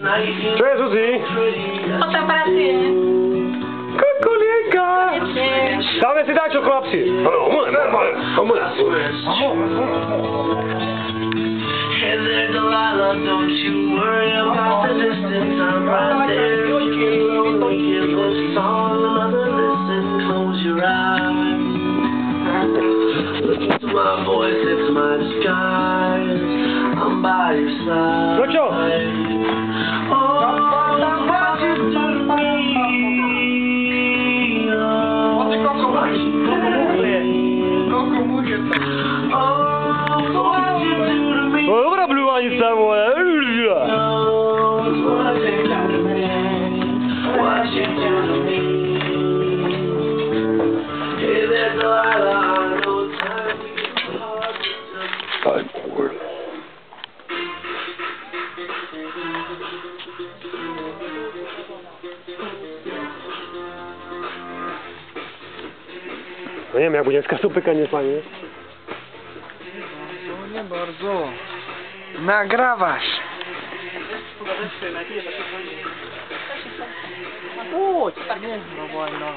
Cześć Zuzi! Oto operacyjny. Kukulinka! Damy si daj ciokolapsi! Hey there, Delilah, don't you worry about the distance. I'm right there. Give a song another listen. Close your eyes. Listen to my voice, it's my disguise. I'm by your side. find someone No nie wiem, jak będzie z kasupy koniec, panie. Nie bardzo. На граваж. О, теперь можно.